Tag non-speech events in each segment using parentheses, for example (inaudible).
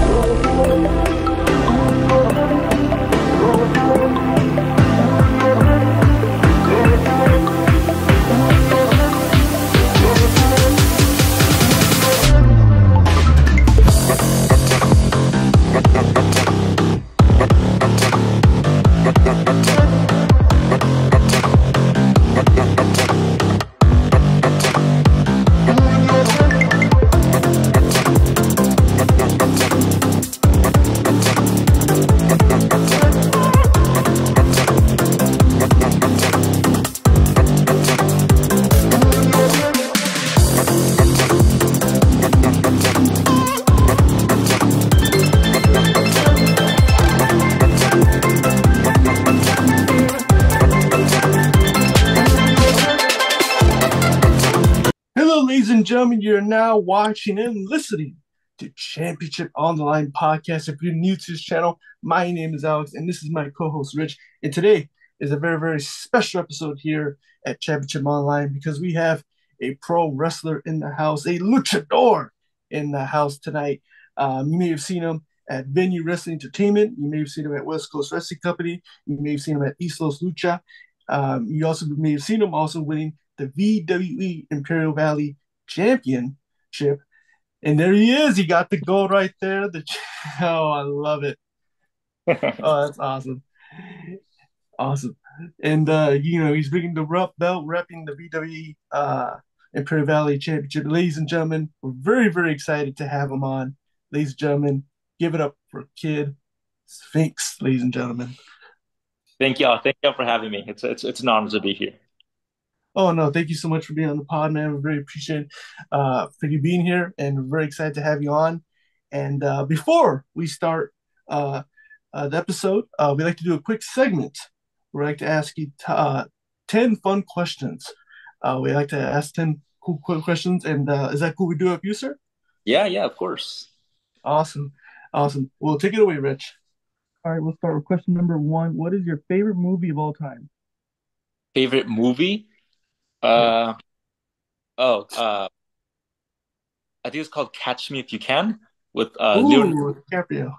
gentlemen, watching and listening to Championship on the Line podcast. If you're new to this channel, my name is Alex, and this is my co-host Rich. And today is a very, very special episode here at Championship Online because we have a pro wrestler in the house, a luchador in the house tonight. Um, you may have seen him at Venue Wrestling Entertainment. You may have seen him at West Coast Wrestling Company. You may have seen him at East Los Lucha. Um, you also may have seen him also winning the VWE Imperial Valley championship. And there he is. He got the gold right there. The (laughs) oh, I love it. (laughs) oh, that's awesome. Awesome. And uh, you know, he's bringing the rough belt, repping the VW uh Imperial Valley Championship. Ladies and gentlemen, we're very, very excited to have him on. Ladies and gentlemen, give it up for Kid Sphinx, ladies and gentlemen. Thank y'all. Thank y'all for having me. It's it's it's an honor to be here. Oh no, thank you so much for being on the pod, man. We're very appreciative uh, for you being here, and we're very excited to have you on. And uh, before we start uh, uh the episode, uh, we like to do a quick segment. We like to ask you t- uh, ten fun questions. we like to ask ten cool, cool questions, and is that cool? We do it with you, sir? Yeah, yeah, of course. Awesome, awesome. Well, take it away, Rich. All right, we'll start with question number one. What is your favorite movie of all time? Favorite movie? Uh, oh, uh, I think it's called Catch Me If You Can with uh, Ooh, Leonardo DiCaprio.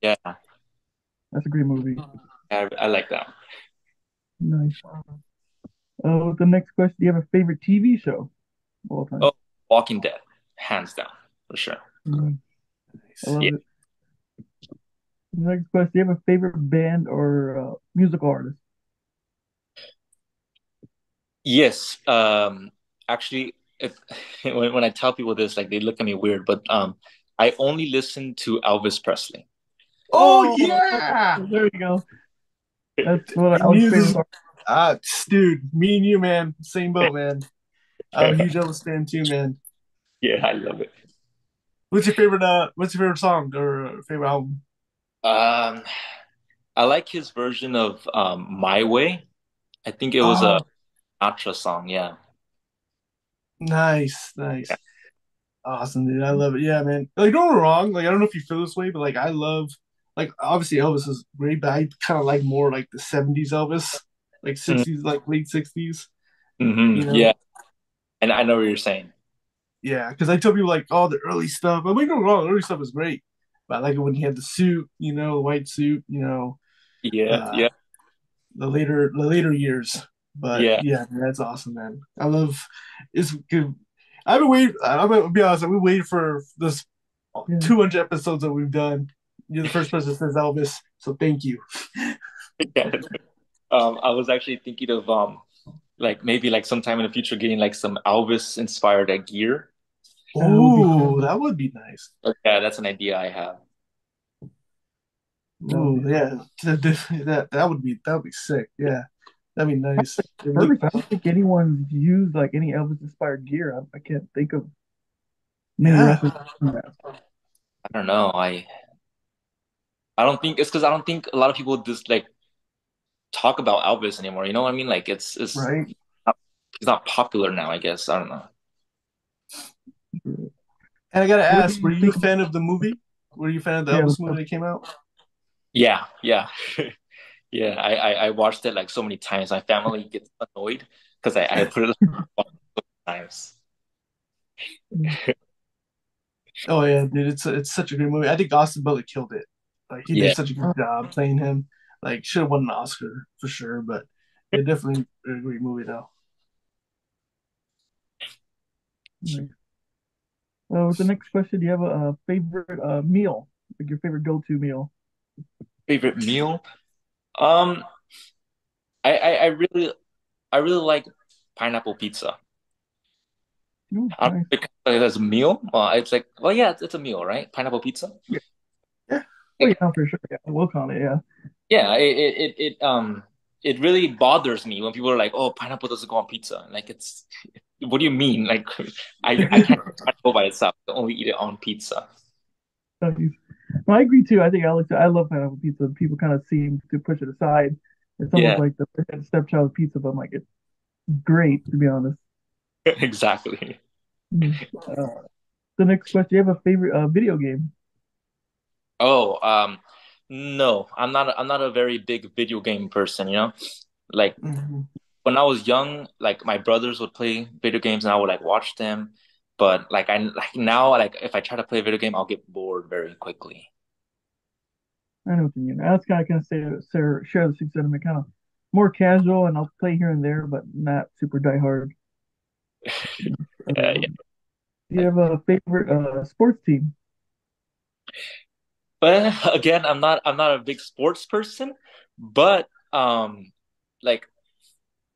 Yeah, that's a great movie. I, I like that. Nice. Oh, the next question: Do you have a favorite TV show all time? Oh, Walking Dead, hands down for sure. Nice. I love yeah. it. Next question: Do you have a favorite band or uh, musical artist? Yes. Um, actually, if, (laughs) when, when I tell people this, like they look at me weird, but um, I only listen to Elvis Presley. Oh, oh yeah, there you go. That's what I was Ah, dude, me and you, man, same boat, man. (laughs) I'm a huge Elvis fan too, man. Yeah, I love it. What's your favorite? Uh, what's your favorite song or favorite album? Um, I like his version of um, "My Way." I think it was oh. a Sinatra song. Yeah. Nice, nice. Yeah. Awesome, dude. I love it. Yeah, man. Like, don't wrong. Like, I don't know if you feel this way, but like, I love, like, obviously Elvis is great, but I kind of like more like the '70s Elvis, like '60s, mm-hmm. like late '60s. Mm-hmm. You know? Yeah. And I know what you're saying. Yeah, because I tell people like all oh, the early stuff. I mean, don't get wrong. early stuff is great, but I like it when he had the suit, you know, the white suit, you know. Yeah, uh, yeah. The later, the later years. But yeah, yeah, that's awesome, man. I love it's good. I've been waiting. I'm gonna be honest. We waited for this yeah. 200 episodes that we've done. You're the first person that says Elvis, so thank you. yeah. (laughs) Um, I was actually thinking of um, like maybe like sometime in the future getting like some Elvis inspired uh, gear. Oh, that would be nice. But yeah, that's an idea I have. Oh yeah, that that would be that would be sick. Yeah. That'd be nice. I don't think anyone's used like any Elvis inspired gear. I, I, can't think of many yeah. I don't know. I I don't think it's because I don't think a lot of people just like talk about Elvis anymore. You know what I mean? Like it's it's right. Not, it's not popular now. I guess I don't know. And I gotta ask, were you a fan of the movie? Were you a fan of the yeah, Elvis movie that came out? Yeah, yeah. (laughs) Yeah, I, I, I watched it like so many times. My family gets annoyed because I, I put it times. (laughs) Oh yeah, dude, it's it's such a great movie. I think Austin Butler killed it. Like he yeah. did such a good job playing him. Like should have won an Oscar for sure, but it definitely a great movie though. Well, the next question: Do you have a, a favorite uh, meal? Like your favorite go-to meal? Favorite meal? Um, I, I, I really I really like pineapple pizza. Oh, nice. as a meal. Uh, it's like, well, yeah, it's, it's, a meal, right? Pineapple pizza. Yeah, yeah, oh, yeah for sure. Yeah, we'll call it. Yeah. Yeah, it, it it um it really bothers me when people are like, "Oh, pineapple doesn't go on pizza." Like, it's what do you mean? Like, I I can't (laughs) go by itself. I only eat it on pizza. No, I agree too. I think Alex, I love pineapple pizza. People kind of seem to push it aside. It's almost yeah. like the stepchild pizza, but I'm like, it's great to be honest. (laughs) exactly. Uh, the next question: Do you have a favorite uh, video game? Oh, um, no, I'm not. I'm not a very big video game person. You know, like mm-hmm. when I was young, like my brothers would play video games, and I would like watch them. But like I like now, like if I try to play a video game, I'll get bored very quickly. I know what you mean. That's kind of of say share, share the same sentiment, kind of more casual, and I'll play here and there, but not super diehard. (laughs) yeah, yeah. Do you have a favorite uh, sports team? But (laughs) again, I'm not I'm not a big sports person, but um, like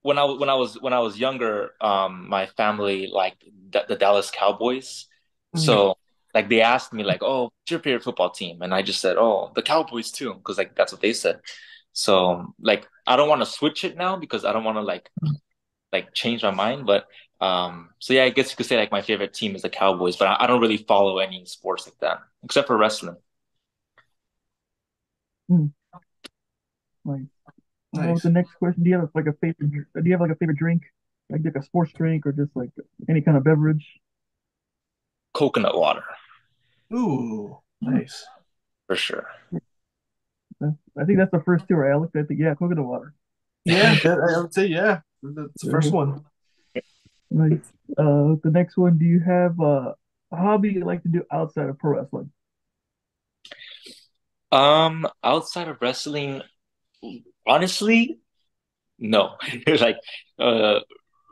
when I when I was when I was younger, um, my family liked the, the Dallas Cowboys, mm-hmm. so like they asked me like, "Oh, what's your favorite football team?" And I just said, "Oh, the Cowboys too," because like that's what they said. So like I don't want to switch it now because I don't want to like like change my mind. But um, so yeah, I guess you could say like my favorite team is the Cowboys, but I, I don't really follow any sports like that except for wrestling. Hmm. Like, nice. the next question? Do you have like a favorite? Do you have like a favorite drink, like, like a sports drink or just like any kind of beverage? Coconut water. Ooh, nice. For sure. I think that's the first two, right, Alex? I think yeah, coconut water. Yeah, I would say yeah. That's the first one. Nice. Uh, the next one. Do you have a hobby you like to do outside of pro wrestling? Um, outside of wrestling, honestly, no. (laughs) like, uh,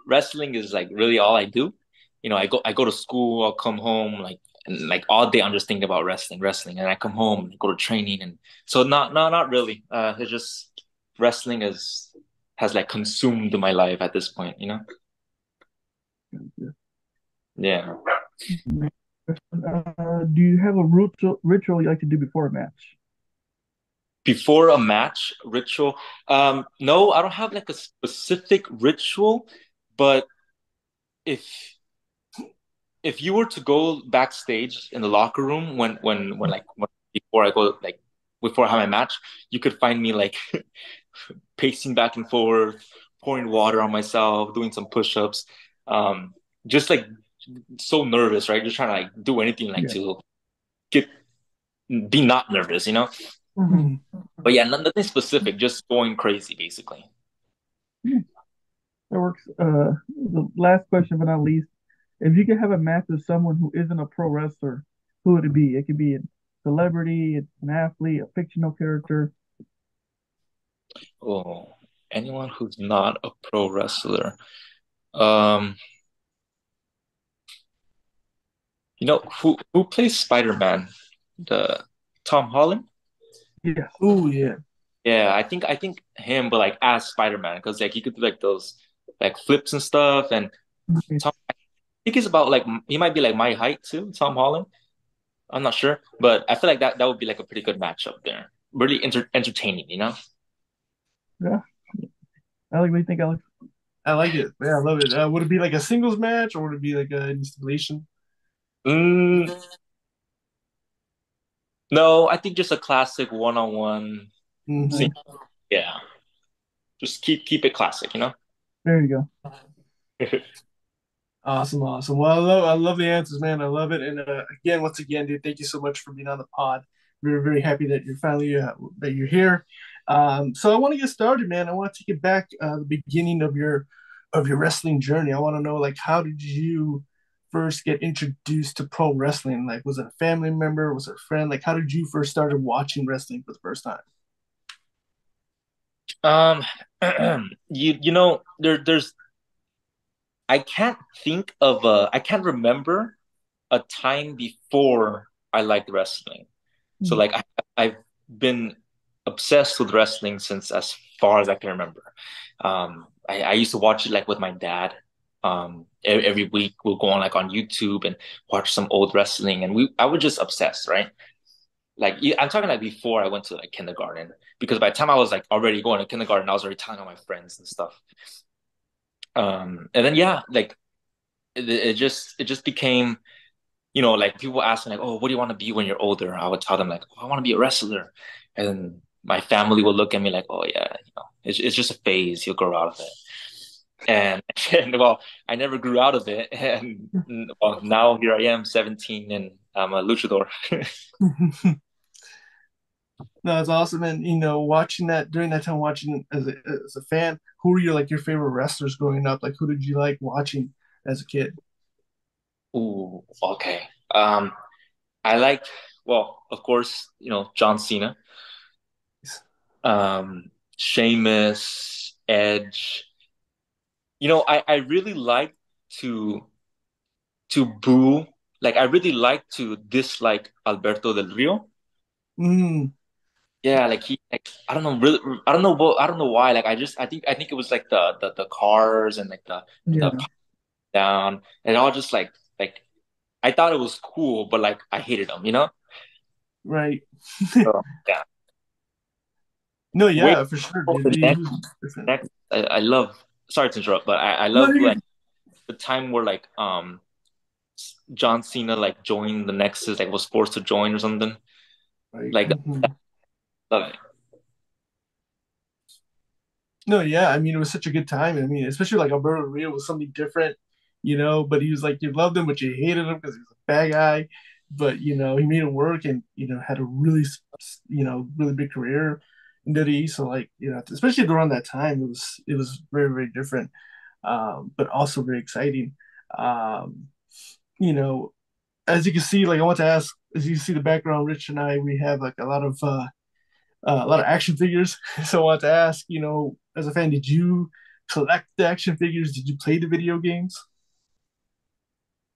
wrestling is like really all I do. You know, I go I go to school, I'll come home, like and like all day I'm just thinking about wrestling, wrestling, and I come home and go to training, and so not no not really. Uh, it's just wrestling is has like consumed my life at this point, you know. Yeah. Uh, do you have a ritual ritual you like to do before a match? Before a match ritual, um, no, I don't have like a specific ritual, but if if you were to go backstage in the locker room when when when like when, before I go like before I have my match, you could find me like (laughs) pacing back and forth, pouring water on myself, doing some push-ups, um, just like so nervous, right? Just trying to like do anything like yeah. to get be not nervous, you know. Mm-hmm. But yeah, nothing specific, just going crazy, basically. That works. Uh, the last question, but not least, if you could have a match with someone who isn't a pro wrestler, who would it be? It could be a celebrity, an athlete, a fictional character. Oh, anyone who's not a pro wrestler. Um, you know who who plays Spider Man? The Tom Holland. Yeah. Oh yeah. Yeah, I think I think him, but like as Spider Man, because like he could do like those like flips and stuff, and Tom, I think he's about like he might be like my height too, Tom Holland. I'm not sure, but I feel like that that would be like a pretty good matchup there. Really enter- entertaining, you know. Yeah. I like. what do you think, Alex? I like it. Yeah, I love it. Uh, would it be like a singles match or would it be like a installation? Mm, no, I think just a classic one-on-one. Mm-hmm. Yeah, just keep keep it classic, you know. There you go. (laughs) awesome, awesome. Well, I love I love the answers, man. I love it. And uh, again, once again, dude, thank you so much for being on the pod. We're very happy that you're finally uh, that you're here. Um, so I want to get started, man. I want to take it back uh, the beginning of your of your wrestling journey. I want to know like how did you first get introduced to pro wrestling? Like, was it a family member? Was it a friend? Like, how did you first started watching wrestling for the first time? Um, (clears throat) you you know there there's I can't think of a I can't remember a time before I liked wrestling. Mm-hmm. So like I, I've been obsessed with wrestling since as far as I can remember. Um, I, I used to watch it like with my dad. Um, every, week we'll go on like on YouTube and watch some old wrestling, and we I was just obsessed, right? Like I'm talking like before I went to like kindergarten, because by the time I was like already going to kindergarten, I was already telling all my friends and stuff. Um, and then yeah, like it, it just it just became you know, like people ask me like, "Oh, what do you want to be when you're older?" I would tell them like, oh, "I want to be a wrestler," and my family would look at me like, "Oh yeah, you know, it's it's just a phase. You'll grow out of it." And, (laughs) and well, I never grew out of it, and well, now here I am, 17, and I'm a luchador. (laughs) no, that's awesome. And you know, watching that during that time, watching as a, as a fan, who were your like your favorite wrestlers growing up? Like, who did you like watching as a kid? Ooh, okay. Um, I like, well, of course, you know, John Cena, um, Sheamus, Edge. You know, I, I really like to to boo, like I really like to dislike Alberto Del Rio. Mm. Yeah, like he, like I don't know, really, I don't know, what, I don't know why. Like I just, I think, I think it was like the the, the cars and like the yeah. the down and all just like like I thought it was cool, but like I hated them, you know? Right. so, (laughs) yeah. No, yeah, Wait, for sure. Next, next, I, I, love. Sorry to interrupt, but I, I love no, like the time where like um John Cena like joined the Nexus, like was forced to join or something. Right. Like, mm-hmm. love it. No, yeah, I mean it was such a good time. I mean, especially like Alberto Rio was something different you know, but he was like, you loved him, but you hated him because he was a bad guy. But, you know, he made it work and, you know, had a really, you know, really big career WWE. So, like, you know, especially around that time, it was, it was very, very different, um, but also very exciting. Um, you know, as you can see, like, I want to ask, as you see the background, Rich and I, we have like a lot of, uh, uh, a lot of action figures. (laughs) So I want to ask, you know, as a fan, did you collect the action figures? Did you play the video games?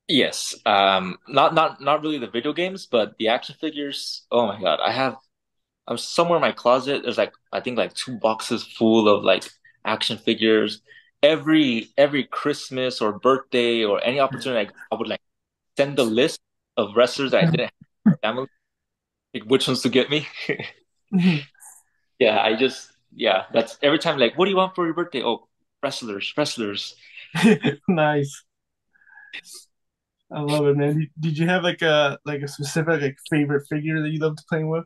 Yes. Um not not not really the video games, but the action figures. Oh my God. I have I'm somewhere in my closet. There's like I think like two boxes full of like action figures. Every every Christmas or birthday or any opportunity, I, I would like send the list of wrestlers that I didn't have family, like which ones to get me. mm-hmm. (laughs) Yeah, I just yeah, that's every time like, what do you want for your birthday? Oh, wrestlers, wrestlers. (laughs) nice. I love it, man. Did you have like a like a specific like favorite figure that you loved playing with?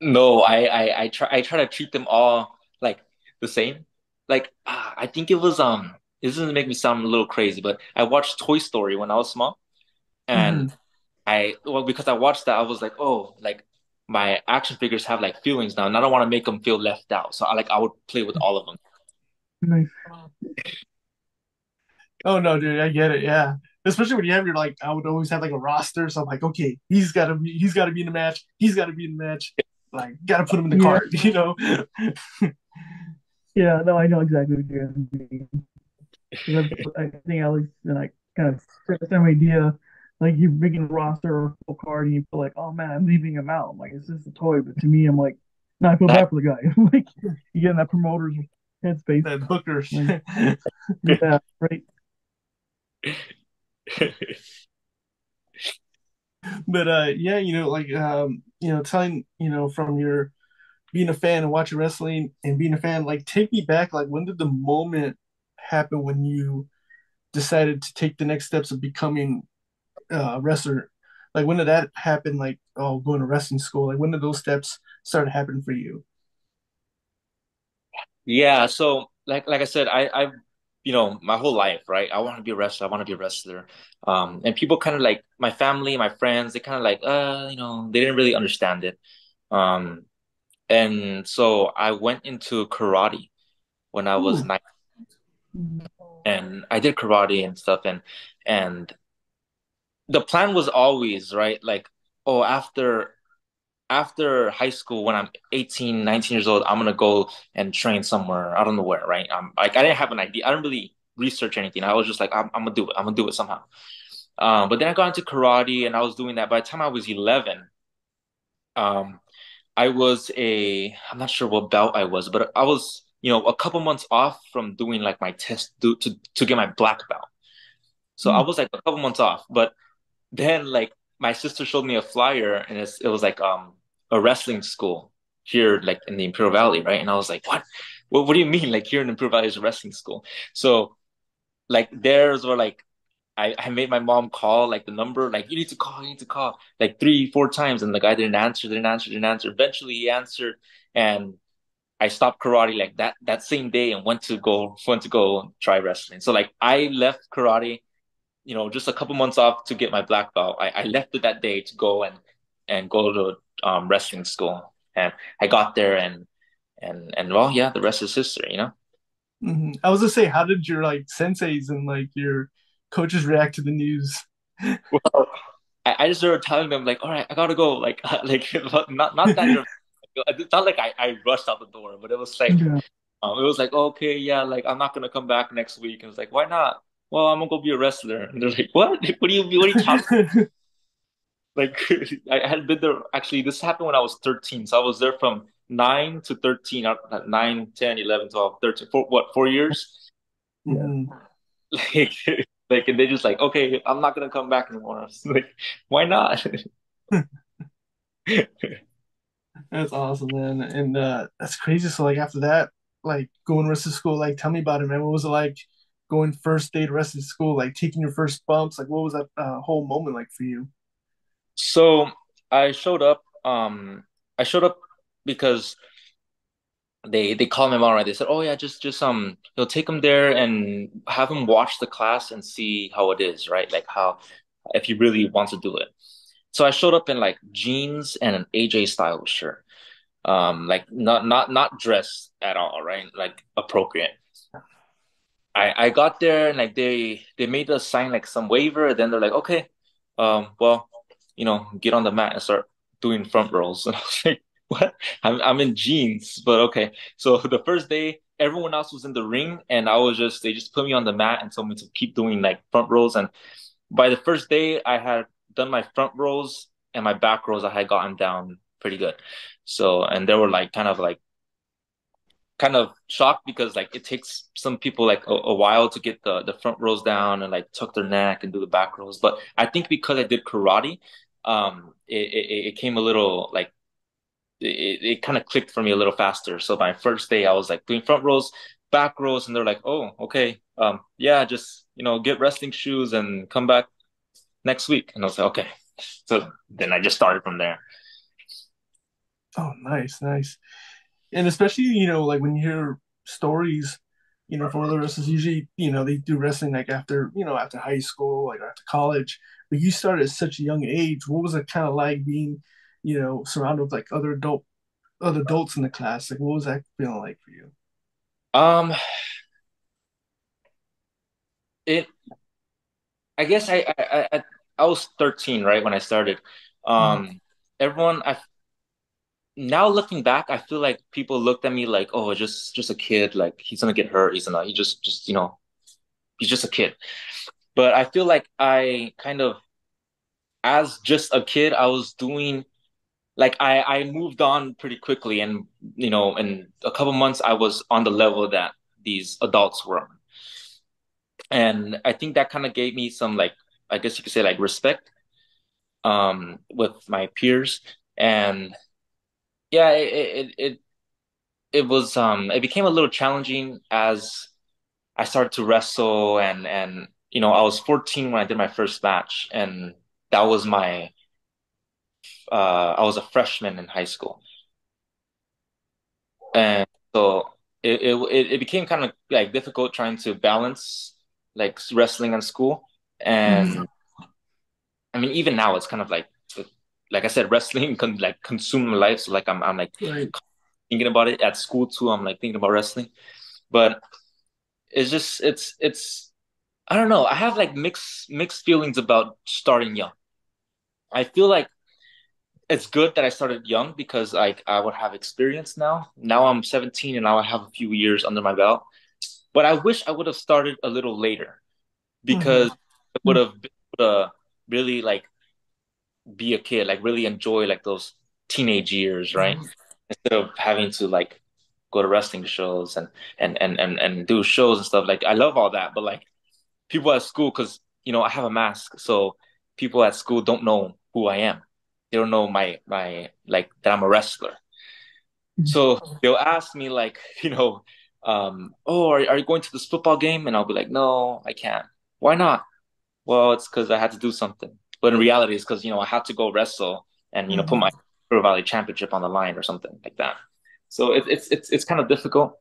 No, I I I try I try to treat them all like the same. Like uh, I think it was um this doesn't make me sound a little crazy, but I watched Toy Story when I was small, and mm. I well because I watched that I was like oh like my action figures have like feelings now, and I don't want to make them feel left out. So I like I would play with all of them. Nice. Oh no, dude, I get it. Yeah, especially when you have your like, I would always have like a roster. So I'm like, okay, he's got to be, he's got to be in the match. He's got to be in the match. Like, got to put them in the yeah. card. (laughs) You know. yeah, no, I know exactly what you're mean. I think Alex and I kind of the same idea. Like you're making a roster or full card, and you feel like, oh man, I'm leaving him out. I'm like, it's just a toy. But to me, I'm like, no, I feel bad for the guy. (laughs) like you get in that promoter's headspace. That bookers. Like, yeah, right (laughs) but uh yeah you know like um you know telling you know from your being a fan and watching wrestling and being a fan like take me back like when did the moment happen when you decided to take the next steps of becoming a wrestler? Like when did that happen like oh going to wrestling school? Like when did those steps start happening for you? Yeah so like like i said i i've you know, my whole life, right? I want to be a wrestler. I want to be a wrestler. Um, and people kind of like my family, my friends, they kind of like, uh, you know, they didn't really understand it. Um, and so I went into karate when I was Ooh. nine. and I did karate and stuff and and the plan was always right like oh after after high school when I'm 18 19 years old I'm gonna go and train somewhere. I don't know where right? I'm like I didn't have an idea. I didn't really research anything. I was just like I'm, I'm gonna do it. I'm gonna do it somehow. Um, but then I got into karate and I was doing that. By the time I was 11 um, I was a I'm not sure what belt I was but I was you know a couple months off from doing like my test to to, to get my black belt. So mm. I was like a couple months off but then like my sister showed me a flyer and it was like um a wrestling school here like in the Imperial Valley, right? And I was like, what? What, what do you mean? Like here in Imperial Valley is a wrestling school. So like there's were like I, I made my mom call like the number, like you need to call, you need to call like three, four times. And the guy didn't answer, didn't answer, didn't answer. Eventually he answered and I stopped karate like that that same day and went to go went to go try wrestling. So like I left karate you know, just a couple months off to get my black belt. I, I left it that day to go and and go to um, wrestling school, and I got there and and and well, yeah, the rest is history, you know. Mm-hmm. I was gonna say, how did your like senseis and like your coaches react to the news? (laughs) well, I, I just started telling them like, all right, I gotta go, (laughs) like (laughs) like not not that. it's not like I, I rushed out the door, but it was like yeah. um, it was like okay, yeah, like I'm not gonna come back next week. And it was like, why not? well, I'm gonna go be a wrestler. And they're like, what? What do you, what are you talking Like, (laughs) I had been there, actually, this happened when I was 13. So I was there from 9 to 13, uh, 9, 10, 11, 12, 13, four, what, four years? Yeah. (laughs) Like, like, and they just like, okay, I'm not gonna come back anymore. like, why not? (laughs) that's awesome, man. And uh, that's crazy. So, like, after that, like, going rest of school, like, tell me about it, man. What was it like? going first day to rest of school, like taking your first bumps? Like, what was that uh, whole moment like for you? So I showed up. Um, I showed up because they they called my mom right. They said, "Oh yeah, just just um, you'll take him there and have him watch the class and see how it is, right? Like how if he really wants to do it." So I showed up in like jeans and an AJ Styles shirt, um, like not not not dressed at all, right? Like appropriate. I I got there and like they they made us sign like some waiver. Then they're like, okay, um, well, you know, get on the mat and start doing front rolls. (laughs) And I was like, what? I'm I'm in jeans, but okay. So (laughs) the first day, everyone else was in the ring, and I was just they just put me on the mat and told me to keep doing like front rolls. And by the first day, I had done my front rolls and my back rolls. I had gotten down pretty good. So and they were like kind of like kind of shocked because like it takes some people like a, a, while to get the the front rolls down and like tuck their neck and do the back rolls. But I think because I did karate, um, it it, it came a little like it, it kind of clicked for me a little faster. So my first day I was like doing front rows, back rows, and they're like, oh, okay, um, yeah, just you know, get wrestling shoes and come back next week. And I was like, okay. So then I just started from there. Oh, nice, nice and especially you know like when you hear stories you know for the wrestlers usually you know they do wrestling like after you know after high school like after college. But you started at such a young age what was it kind of like being you know surrounded with like other adult other adults in the class? Like what was that feeling like for you? Um it i guess i i i, I was 13 right when i started. Um mm-hmm. everyone i now looking back, I feel like people looked at me like, oh, just just a kid, like he's gonna get hurt, he's gonna he just just you know, he's just a kid. But I feel like I kind of as just a kid, I was doing like I I moved on pretty quickly and you know, in a couple months I was on the level that these adults were. And I think that kind of gave me some like I guess you could say like respect um with my peers and yeah, it, it it it was um it became a little challenging as I started to wrestle and and you know I was 14 when I did my first match and that was my uh I was a freshman in high school and so it it it became kind of like difficult trying to balance like wrestling and school and mm-hmm. I mean even now it's kind of like like I said, wrestling (laughs) can like consume my life. So like I'm I'm like right. thinking about it at school too. I'm like thinking about wrestling, but it's just it's it's I don't know. I have like mixed mixed feelings about starting young. I feel like it's good that I started young because like I would have experience now. Now I'm 17 and now I have a few years under my belt. But I wish I would have started a little later because mm-hmm. I would have to really like be a kid, like really enjoy like those teenage years, right? Mm-hmm. Instead of having to like go to wrestling shows and and and and, and do shows and stuff. Like I love all that, but like people at school, because you know I have a mask, so people at school don't know who I am. They don't know my my like that I'm a wrestler. Mm-hmm. So they'll ask me like, (laughs) you know, um, oh, are, are you going to this football game? And I'll be like, no, I can't. Why not? Well, it's because I had to do something. But in reality, it's because you know I had to go wrestle and you know put my Pro Valley Championship on the line or something like that. So it, it's it's it's kind of difficult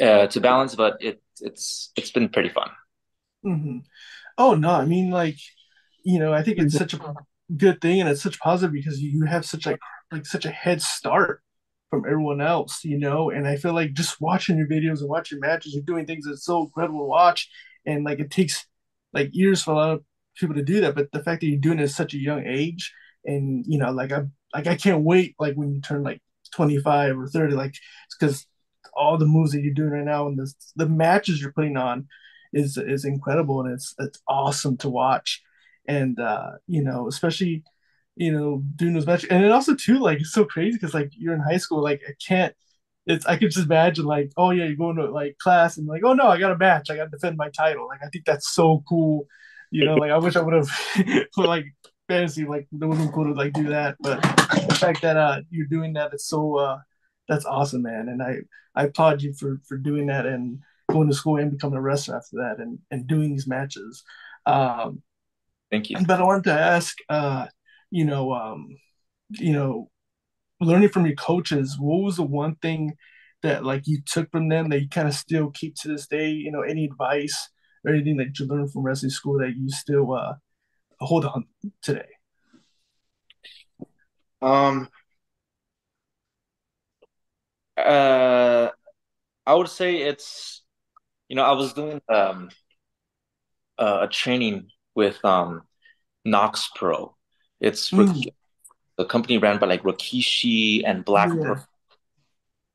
uh, to balance, but it it's it's been pretty fun. Mm-hmm. Oh no, I mean like you know I think it's such a good thing and it's such positive because you have such like like such a head start from everyone else, you know. And I feel like just watching your videos and watching matches, you're doing things that's so incredible to watch, and like it takes like years for a lot of people to do that. But the fact that you're doing it at such a young age, and you know, like I like I can't wait like when you turn like 25 or 30, like because all the moves that you're doing right now and the the matches you're putting on is is incredible and it's it's awesome to watch. And uh, you know, especially you know, doing those matches. And then also too, like it's so crazy because like you're in high school, like I can't it's I could just imagine like, oh yeah, you're going to like class and like, oh no, I got a match, I gotta defend my title. Like I think that's so cool. You know, like I wish I would have (laughs) for like fantasy, like it would have cool to like do that. But the fact that uh you're doing that, it's so uh that's awesome, man. And I I applaud you for for doing that and going to school and becoming a wrestler after that and and doing these matches. Um, Thank you. But I wanted to ask, uh, you know, um, you know, learning from your coaches, what was the one thing that like you took from them that you kind of still keep to this day? You know, any advice or anything that you learned from wrestling school that you still uh, hold on today? Um, uh, I would say it's, you know, I was doing um, uh, a training with um, KnokX Pro. It's mm the company ran by like Rikishi and Black yeah.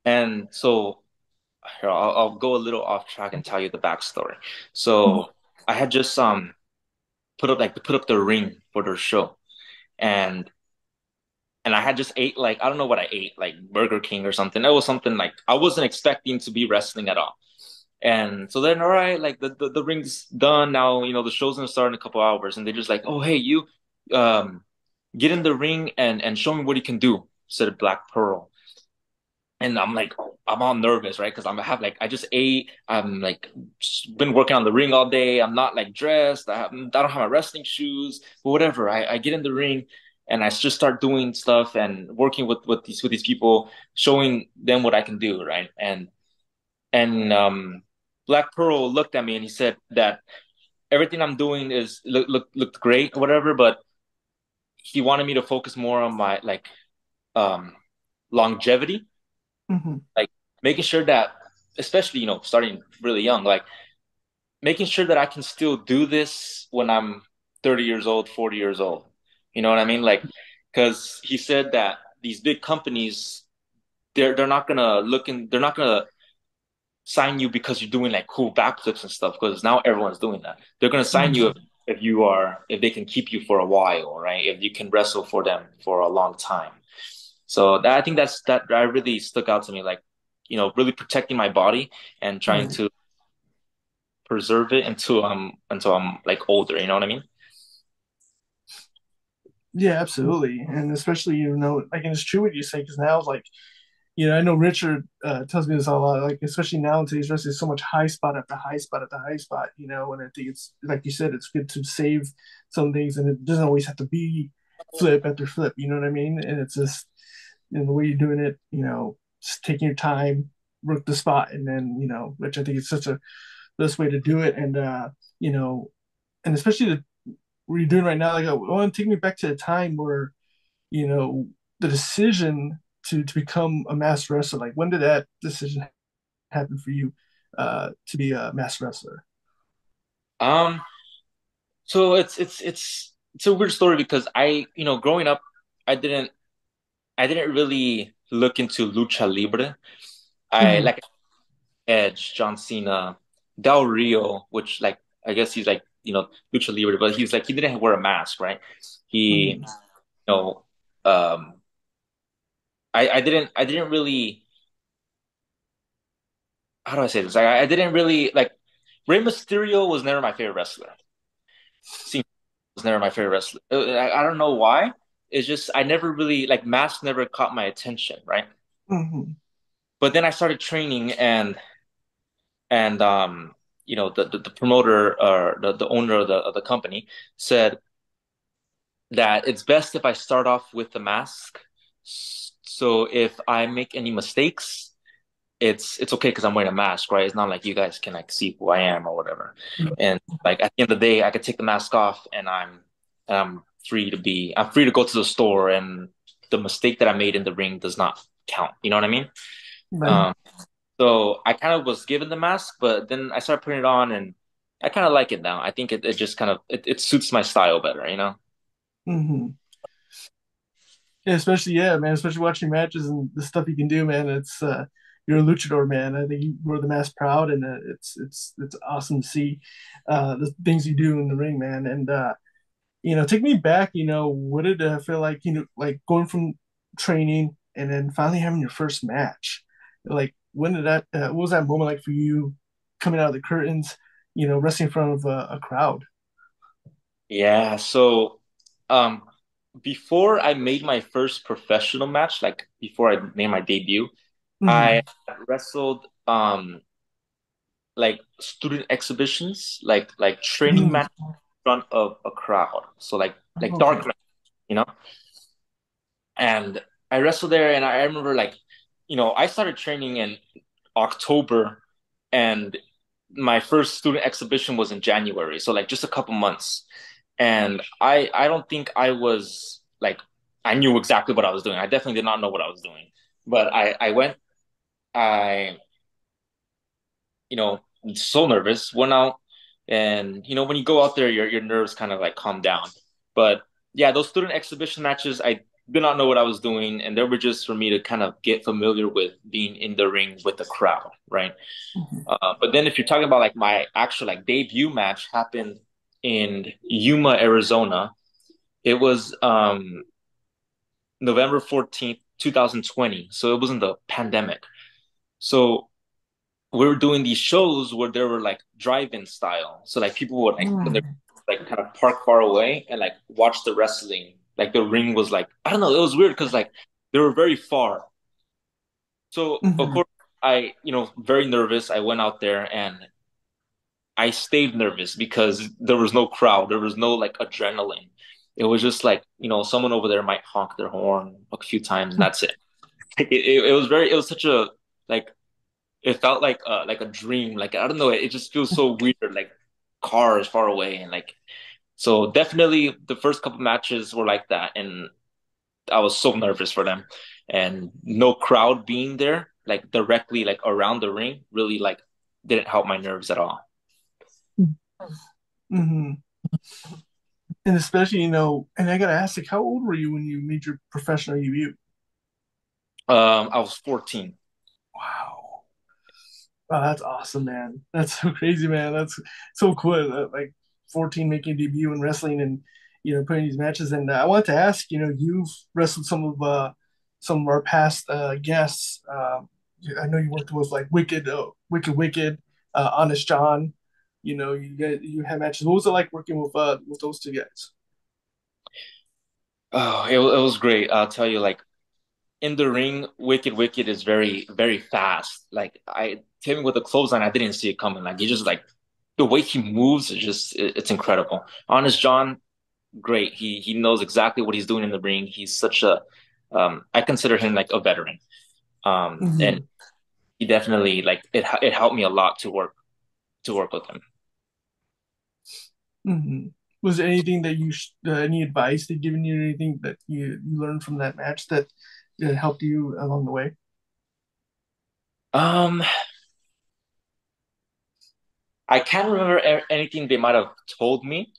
And so here, I'll, I'll, go a little off track and tell you the backstory. So mm I had just um put up like to put up the ring for their show, and and I had just ate like I don't know what I ate like Burger King or something. It was something like I wasn't expecting to be wrestling at all. And so then, all right, like the, the, the ring's done now. You know the show's gonna start in a couple hours, and they're just like, oh hey, you, um, get in the ring and and show me what you can do, said Black Pearl. And I'm like, I'm all nervous, right? Because I'm have like I just ate. I'm like been working on the ring all day. I'm not like dressed. I, have, I don't have my wrestling shoes, but whatever. I, I get in the ring and I just start doing stuff and working with with these with these people, showing them what I can do, right? And and um, Black Pearl looked at me and he said that everything I'm doing is look look looked great, whatever, but he wanted me to focus more on my like um longevity mm-hmm. like making sure that especially you know starting really young like making sure that i can still do this when i'm 30 years old 40 years old you know what i mean like because he said that these big companies they're they're not gonna look in they're not gonna sign you because you're doing like cool backflips and stuff because now everyone's doing that they're gonna sign mm-hmm. you if you are if they can keep you for a while, right? If you can wrestle for them for a long time. So that, I think that's that that really stuck out to me, like you know, really protecting my body and trying mm-hmm. to preserve it until I'm until I'm like older. You know what I mean? Yeah, absolutely, and especially you know, like, and it's true what you say because now, like, you know, I know Richard uh, tells me this a lot, like especially now in today's wrestling, so much high spot at the high spot at the high spot, you know, and I think it's like you said, it's good to save some things, and it doesn't always have to be flip after flip, you know what I mean? And it's just in the way you're doing it, you know, just taking your time, work the spot, and then you know, which I think is such a best way to do it, and uh, you know, and especially the what you're doing right now, like I want to take me back to a time where, you know, the decision to to become a master wrestler? Like when did that decision happen for you? uh, to be a masked wrestler? Um, so it's it's it's it's a weird story because I, you know, growing up, I didn't I didn't really look into lucha libre. I mm-hmm. like Edge, John Cena, Del Rio, which like I guess he's like you know lucha libre, but he's like he didn't wear a mask, right? He, mm-hmm. you know, um, I I didn't I didn't really how do I say this? I, I didn't really like Rey Mysterio was never my favorite wrestler. Cena was never my favorite wrestler. Uh, I, I don't know why. It's just I never really like mask never caught my attention, right? Mm-hmm. But then I started training and and um you know the the, the promoter or the, the owner of the of the company said that it's best if I start off with the mask. So if I make any mistakes, it's it's okay because I'm wearing a mask, right? It's not like you guys can like see who I am or whatever. Mm-hmm. And like at the end of the day, I could take the mask off and I'm and I'm free to be I'm free to go to the store and the mistake that I made in the ring does not count. You know what I mean? Right. Um, so I kind of was given the mask, but then I started putting it on and I kind of like it now. I think it, it just kind of it, it suits my style better, you know? Mm-hmm. Yeah, especially yeah, man. Especially watching matches and the stuff you can do, man. It's uh, you're a luchador, man. I think you wear the mask proud, and uh, it's it's it's awesome to see uh, the things you do in the ring, man. And uh, you know, take me back. You know, what did it feel like? You know, like going from training and then finally having your first match. Like, when did that? Uh, what was that moment like for you? Coming out of the curtains, you know, wrestling in front of a, a crowd. Yeah. So, um, before I made my first professional match, like before I made my debut, mm-hmm. I wrestled um like student exhibitions, like like training mm-hmm. match in front of a crowd. So like like oh, okay. dark, you know. And I wrestled there, and I remember like, you know, I started training in October, and my first student exhibition was in January. So like just a couple months and I I don't think I was like I knew exactly what I was doing. I definitely did not know what I was doing, but I I went I you know so nervous went out and you know when you go out there your your nerves kind of like calm down. But yeah, those student exhibition matches I did not know what I was doing, and they were just for me to kind of get familiar with being in the ring with the crowd, right? Mm-hmm. Uh, but then if you're talking about like my actual like debut match happened in Yuma, Arizona. It was um, November 14th, 2020. So it wasn't the pandemic. So we were doing these shows where they were like drive-in style. So like people would like mm. like kind of park far away and like watch the wrestling. Like the ring was like I don't know. It was weird because like they were very far. So mm-hmm. of course I you know very nervous. I went out there and I stayed nervous because there was no crowd, there was no like adrenaline. It was just like you know someone over there might honk their horn a few times and that's it. (laughs) It, it, it was very it was such a like it felt like uh, like a dream. Like I don't know, it, just feels so (laughs) weird. Like cars far away and like so definitely the first couple matches were like that and I was so nervous for them and no crowd being there like directly like around the ring really like didn't help my nerves at all. Mm-hmm. And especially, you know, and I gotta ask, like, how old were you when you made your professional debut? Um, I was 14. Wow. Wow, that's awesome, man. (laughs) That's so crazy, man. That's so cool. Like 14 making debut in wrestling and you know putting these matches. And I want to ask, you know, you've wrestled some of uh some of our past uh guests. Um, I know you worked with like Wicked, uh, Wicked, Wicked, uh, Honest John you know, you get you have matches. What was it like working with uh with those two guys? Oh, it, it was great. I'll tell you, like in the ring, Wicked Wicked is very very fast. Like I him with the clothesline, I didn't see it coming. Like he just like the way he moves is just it, it's incredible. Honest John, great. He he knows exactly what he's doing in the ring. He's such a um, I consider him like a veteran. Um, mm-hmm. and he definitely like it it helped me a lot to work to work with him. Mm-hmm. Was there anything that you uh, any advice they given you, anything that you you learned from that match that, that helped you along the way? Um, I can't remember anything they might have told me,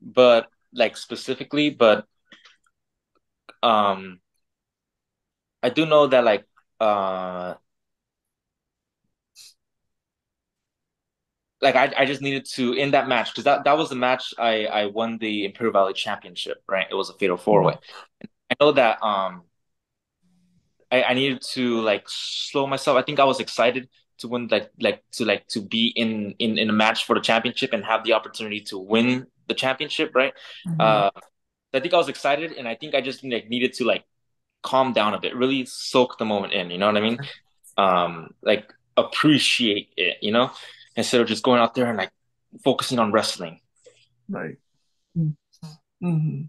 but like specifically, but um, I do know that like uh, like I, I just needed to in that match because that, that was the match I, I won the Imperial Valley Championship, right? It was a fatal four way. I know that um I, I needed to like slow myself. I think I was excited to win like like to like to be in in in a match for the championship and have the opportunity to win the championship, right? Mm-hmm. Uh, I think I was excited, and I think I just like needed to like calm down a bit, really soak the moment in. You know what I mean? Um, like appreciate it. You know, instead of just going out there and like focusing on wrestling. Right. Mm-hmm.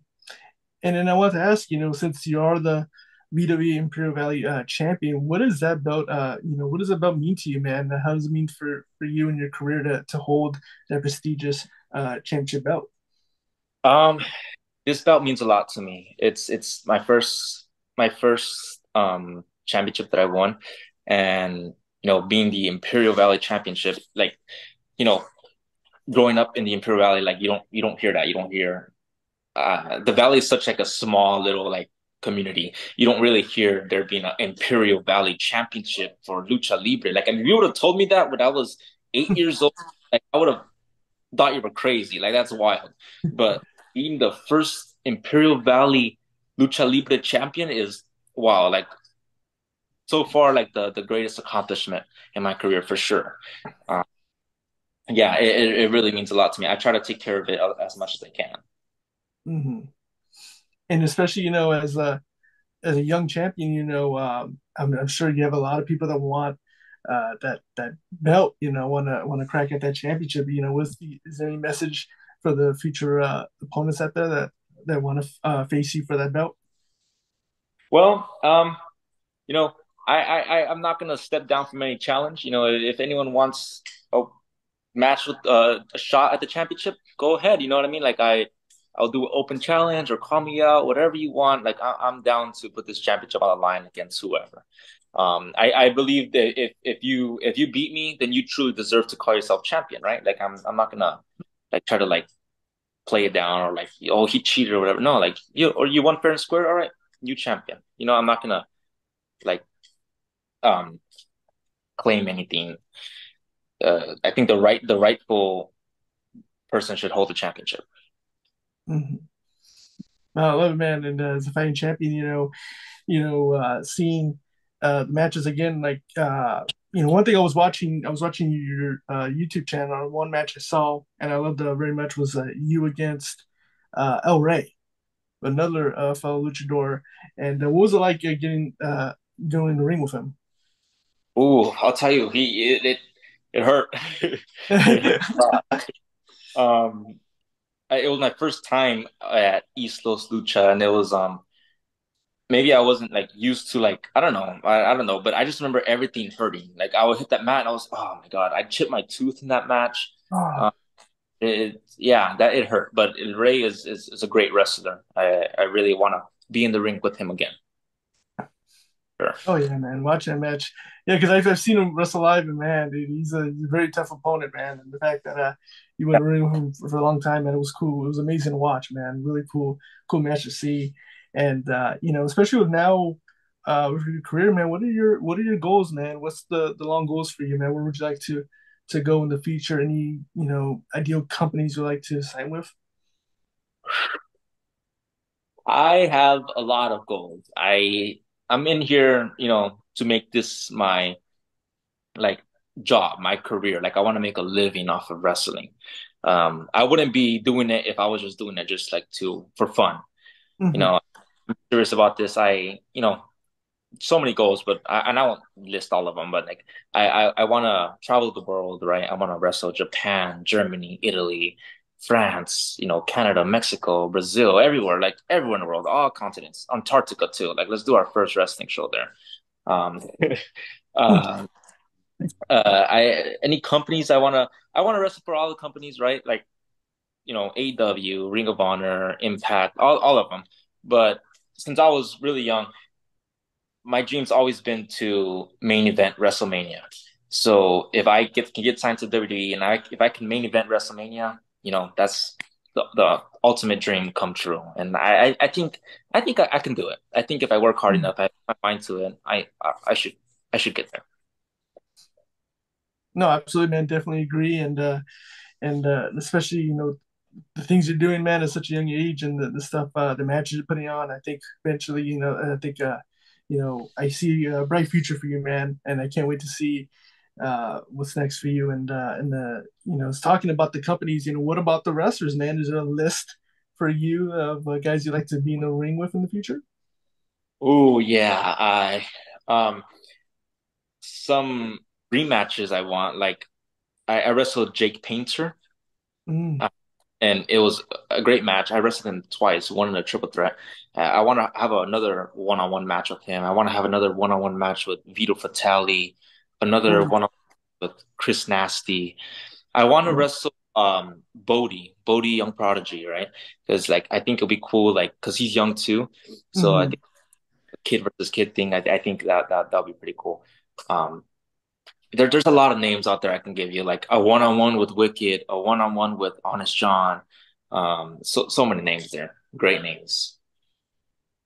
And then I want to ask, you know, since you are the VWE Imperial Valley uh, champion. What is that belt, Uh, you know, what does that belt mean to you, man? How does it mean for for you and your career to to hold that prestigious uh, championship belt? Um, this belt means a lot to me. It's it's my first my first um championship that I won, and you know, being the Imperial Valley championship, like you know, growing up in the Imperial Valley, like you don't you don't hear that. You don't hear uh, the valley is such like a small little like community. You don't really hear there being an Imperial Valley Championship for Lucha Libre. Like, I mean, if you would have told me that when I was eight (laughs) years old, like, I would have thought you were crazy. Like, that's wild. But being the first Imperial Valley Lucha Libre champion is wow. Like, so far, like the the greatest accomplishment in my career for sure. Uh, yeah, it, it really means a lot to me. I try to take care of it as much as I can. Mm-hmm and especially you know as a as a young champion, you know, um, I'm, I'm, sure you have a lot of people that want uh, that that belt. You know, want to want to crack at that championship. You know, with is there any message for the future uh, opponents out there that that want to uh, face you for that belt? Well, um, you know, I, I I'm not gonna step down from any challenge. You know, if anyone wants a match with uh, a shot at the championship, go ahead. You know what I mean? Like I I'll do an open challenge or call me out, whatever you want. Like I, am down to put this championship on the line against whoever. Um, I, I believe that if if you if you beat me, then you truly deserve to call yourself champion, right? Like I'm I'm not gonna like try to like play it down or like oh he cheated or whatever. No, like you or you won fair and square. All right, you champion. You know I'm not gonna like um claim anything. Uh, I think the right the rightful person should hold the championship. Mm-hmm. I love it, man. And uh, as a fighting champion, you know, you know, uh, seeing uh, matches again, like uh, you know, one thing I was watching, I was watching your uh, YouTube channel. One match I saw, and I loved uh, very much was uh, you against uh, El Rey, another uh, fellow luchador. And uh, what was it like uh, getting uh, going in the ring with him? Oh, I'll tell you, he it it, it hurt. (laughs) (laughs) (laughs) um, it was my first time at East Los Lucha, and it was um maybe I wasn't like used to like I don't know I, I don't know, but I just remember everything hurting. Like I would hit that mat, and I was oh my god, I chipped my tooth in that match. Oh. it, yeah, that it hurt, but Rey is, is is a great wrestler. I I really want to be in the ring with him again. Sure. Oh yeah, man, watch that match. Yeah, because I've, I've seen him wrestle live, and man, dude, he's a, he's a very tough opponent, man. And the fact that uh, you went ring with him for, for, a long time, and it was cool. It was amazing to watch, man. Really cool, cool match to see. And uh, you know, especially with now uh, with your career, man. What are your what are your goals, man? What's the the long goals for you, man? Where would you like to to go in the future? Any you know ideal companies you like to sign with? I have a lot of goals. I I'm in here, you know, to make this my like job, my career. Like I want to make a living off of wrestling. Um, I wouldn't be doing it if I was just doing it just like to for fun. Mm-hmm. You know, I'm curious about this. I, you know, so many goals, but I, and I won't list all of them. But like, I, I, I want to travel the world, right? I want to wrestle Japan, Germany, Italy, France, you know, Canada, Mexico, Brazil, everywhere, like everywhere in the world, all continents, Antarctica too. Like, let's do our first wrestling show there. Um, uh, (laughs) uh, I any companies I wanna I wanna wrestle for all the companies, right? Like, you know, AEW, Ring of Honor, Impact, all all of them. But since I was really young, my dream's always been to main event WrestleMania. So if I get can get signed to WWE and I if I can main event WrestleMania, you know, that's the, the ultimate dream come true. And I, I think I think I, I, can do it. I think if I work hard enough, I my mind to it, I I should I should get there. No, absolutely, man. Definitely agree, and uh, and uh, especially you know the things you're doing, man, at such a young age, and the, the stuff, uh, the matches you're putting on. I think eventually, you know, I think, uh, you know, I see a bright future for you, man, and I can't wait to see uh, what's next for you. And uh, and the, you know, it's talking about the companies. You know, what about the wrestlers, man? Is there a list for you of uh, guys you'd like to be in the ring with in the future? Oh yeah, I um some rematches I want. Like I, I wrestled Jake Painter. Mm. Uh, and it was a great match. I wrestled him twice, one in a triple threat. Uh, I want to have another one-on-one match with him. I want to have another one-on-one match with Vito Fatale, another mm. one with Chris Nasty. I want to mm. wrestle um Bodie, Bodie Young Prodigy, right? Because like I think it'll be cool, like because he's young too. So mm. I think kid versus kid thing. I, I think that that that'll be pretty cool. Um, there, there's a lot of names out there I can give you, like a one on one with Wicked, a one on one with Honest John. Um, so so many names there, great names.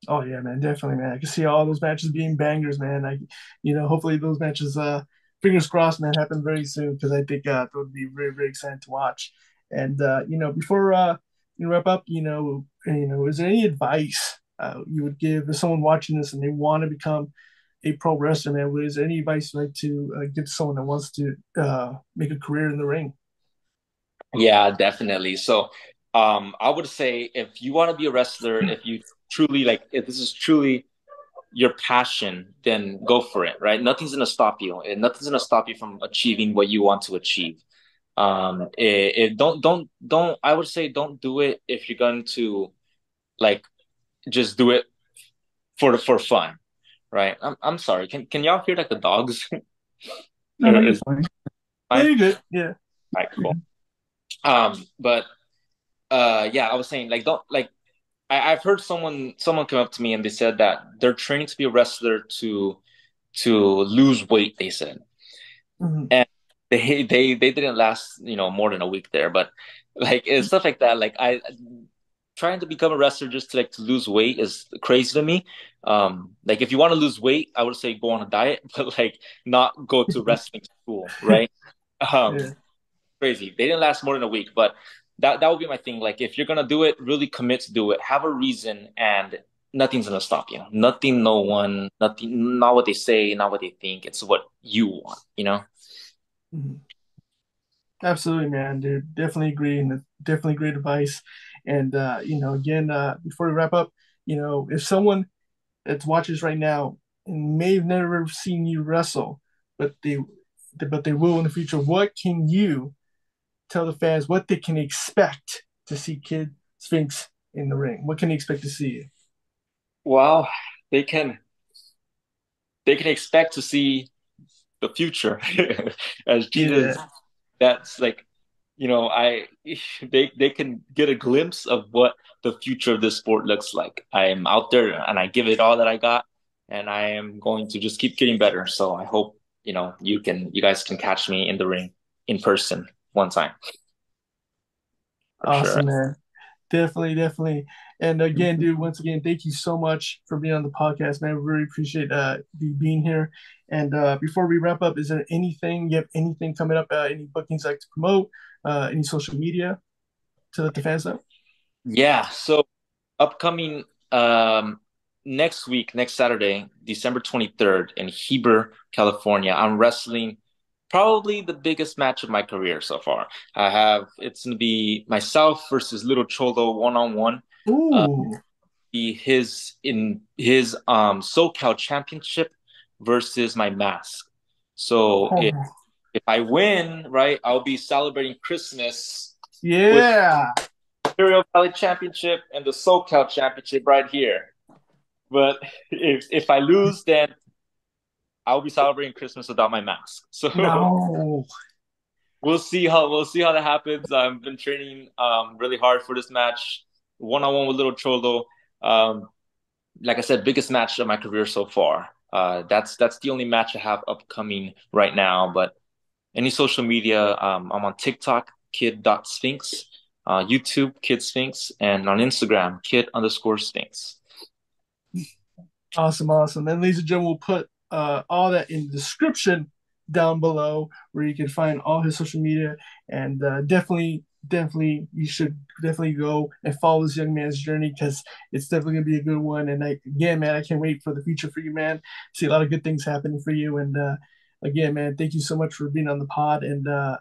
Oh yeah, man, definitely, man. I can see all those matches being bangers, man. I, you know, hopefully those matches, uh, fingers crossed, man, happen very soon because I think uh, it would be very very exciting to watch. And uh, you know, before uh, you wrap up, you know, you know, is there any advice uh, you would give to someone watching this and they want to become a pro wrestler, man, is there any advice you'd like to uh, give someone that wants to uh, make a career in the ring? Yeah, definitely. So, um, I would say if you want to be a wrestler, if you truly like, if this is truly your passion, then go for it. Right? Nothing's gonna stop you, and nothing's gonna stop you from achieving what you want to achieve. Um, it, it don't don't don't. I would say don't do it if you're going to like just do it for for fun right? I'm I'm sorry. Can can y'all hear like the dogs? (laughs) no, no, is, fine. fine? good. Yeah. All right, cool. Um, but uh, yeah, I was saying like don't like. I, I've heard someone someone come up to me and they said that they're training to be a wrestler to to lose weight. They said, mm-hmm. and they they they didn't last you know more than a week there, but like stuff like that. Like I trying to become a wrestler just to like to lose weight is crazy to me. Um, like if you want to lose weight, I would say go on a diet, (laughs) but like not go to (laughs) wrestling school, right? Um, yeah. crazy. They didn't last more than a week, but that that would be my thing. Like if you're gonna do it, really commit to do it. Have a reason, and nothing's gonna stop you. Nothing, no one, nothing. Not what they say, not what they think. It's what you want. You know. Mm-hmm. Absolutely, man. Dude, definitely agree, and definitely great advice. And uh, you know, again, uh, before we wrap up, you know, if someone that's watches right now and may have never seen you wrestle, but they but they will in the future, what can you tell the fans what they can expect to see Kid Sphinx in the ring? What can they expect to see? Well, they can they can expect to see the future (laughs) as Jesus. Yeah. That's like you know, I (laughs) they they can get a glimpse of what the future of this sport looks like. I am out there and I give it all that I got, and I am going to just keep getting better. So I hope you know you can you guys can catch me in the ring in person one time. For awesome, sure. man. Definitely, definitely. And again, dude, once again, thank you so much for being on the podcast, man. We really appreciate uh you being here. And uh before we wrap up, is there anything you have anything coming up, uh, any bookings like to promote? uh, any social media to let the fans know? Yeah. So upcoming um, next week, next Saturday, December 23rd in Heber, California, I'm wrestling probably the biggest match of my career so far. I have it's gonna be myself versus Little Cholo one on one. Ooh. be his in his um SoCal championship versus my mask. So oh. it, if I win, right, I'll be celebrating Christmas. Yeah. Imperial Valley Championship and the SoCal Championship right here. But if if I lose, then I'll be celebrating Christmas without my mask. So no. (laughs) we'll see how we'll see how that happens. I've been training um, really hard for this match, one on one with Little Cholo. Um, like I said, biggest match of my career so far. Uh, that's that's the only match I have upcoming right now. But any social media, um, I'm on TikTok, kid.sphinx, uh, YouTube, kid sphinx, and on Instagram, kid underscore sphinx. Awesome, awesome. And ladies and gentlemen, we'll put uh, all that in the description down below where you can find all his social media and uh, definitely definitely you should definitely go and follow this young man's journey because it's definitely gonna be a good one. And I, again, man, I can't wait for the future for you, man. See a lot of good things happening for you. And uh, again, man, thank you so much for being on the pod. And uh,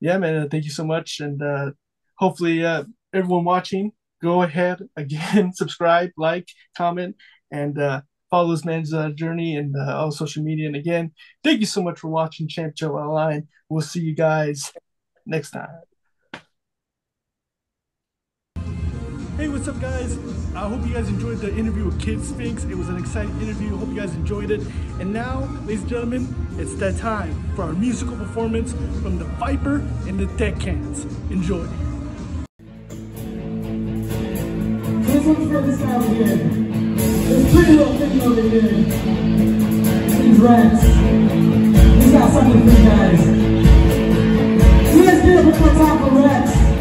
yeah, man, thank you so much. And uh, hopefully, uh, everyone watching, go ahead again, (laughs) subscribe, like, comment, and uh, follow this man's uh, journey and uh, all social media. And again, thank you so much for watching Champ On The Line. We'll see you guys next time. Hey, what's up, guys? I hope you guys enjoyed the interview with Kid Sphinx. It was an exciting interview. Hope you guys enjoyed it. And now, ladies and gentlemen, it's that time for our musical performance from the Viper and the Deckhands. Enjoy. This one's for the sound This pretty little thing over here. These rats. We got something for you guys. You guys get up with my top of rats.